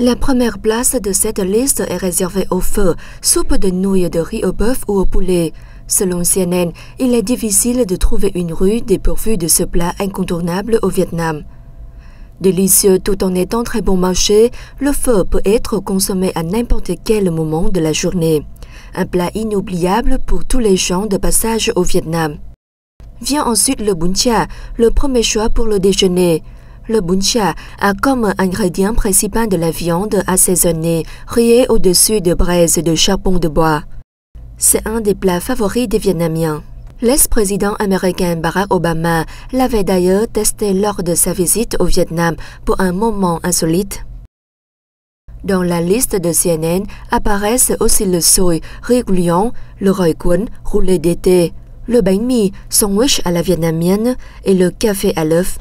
La première place de cette liste est réservée au feu, soupe de nouilles de riz au bœuf ou au poulet. Selon CNN, il est difficile de trouver une rue dépourvue de ce plat incontournable au Vietnam. Délicieux tout en étant très bon marché, le pho peut être consommé à n'importe quel moment de la journée. Un plat inoubliable pour tous les gens de passage au Vietnam. Vient ensuite le bún cha, le premier choix pour le déjeuner. Le bún cha a comme ingrédient principal de la viande assaisonnée, rayée au-dessus de braises de charbon de bois. C'est un des plats favoris des Vietnamiens. L'ex-président américain Barack Obama l'avait d'ailleurs testé lors de sa visite au Vietnam pour un moment insolite. Dans la liste de CNN apparaissent aussi le soy, riz le roi cuốn, roulé d'été, le bánh mì, sandwich à la vietnamienne et le café à l'œuf.